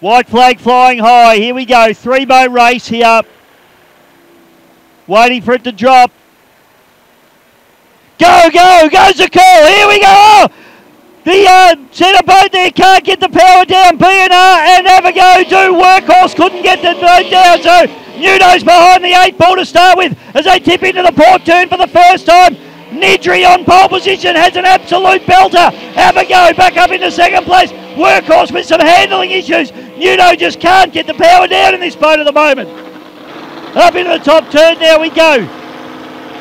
White flag flying high. Here we go. Three boat race here. Waiting for it to drop. Go, go, goes the call. Here we go. The uh, centre boat there can't get the power down. B&R and Avago do. Workhorse couldn't get the boat down. So Nuno's behind the eight ball to start with as they tip into the port turn for the first time. Nidri on pole position has an absolute belter. Avago back up into second place. Workhorse with some handling issues. Nuno just can't get the power down in this boat at the moment. Up into the top turn, now we go.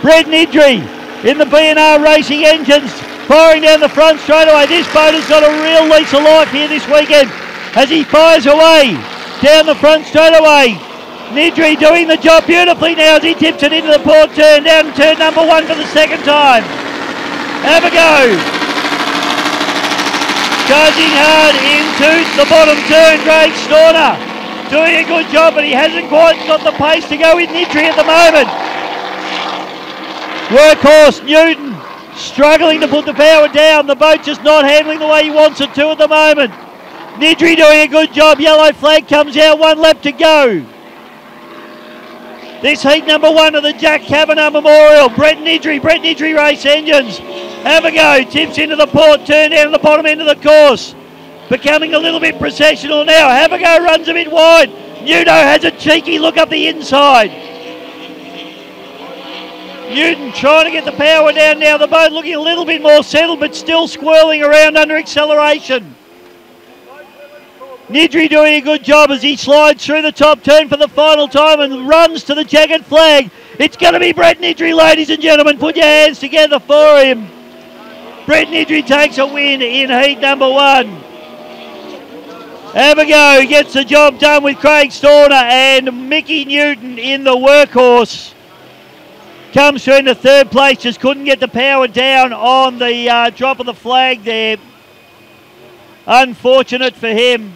Brett Nidri in the B&R Racing engines firing down the front straight away. This boat has got a real lease of life here this weekend as he fires away down the front straight away. Nidri doing the job beautifully now as he tips it into the port turn, down turn number one for the second time. Avago. Charging hard into the bottom turn, Craig Storner. Doing a good job, but he hasn't quite got the pace to go with Nidri at the moment. Workhorse Newton struggling to put the power down. The boat just not handling the way he wants it to at the moment. Nidri doing a good job. Yellow flag comes out. One lap to go. This heat number one of the Jack Kavanagh Memorial. Brett Nidri, Brett Nidri race engines. Avago. Tips into the port, turn down the bottom end of the course. Becoming a little bit processional now. Avago, runs a bit wide. Nuno has a cheeky look up the inside. Newton trying to get the power down now. The boat looking a little bit more settled, but still swirling around under acceleration. Nidri doing a good job as he slides through the top turn for the final time and runs to the jagged flag. It's going to be Brett Nidri, ladies and gentlemen. Put your hands together for him. Brett Nidri takes a win in heat number one. Avago. Gets the job done with Craig Storner and Mickey Newton in the workhorse. Comes through into third place. Just couldn't get the power down on the uh, drop of the flag there. Unfortunate for him.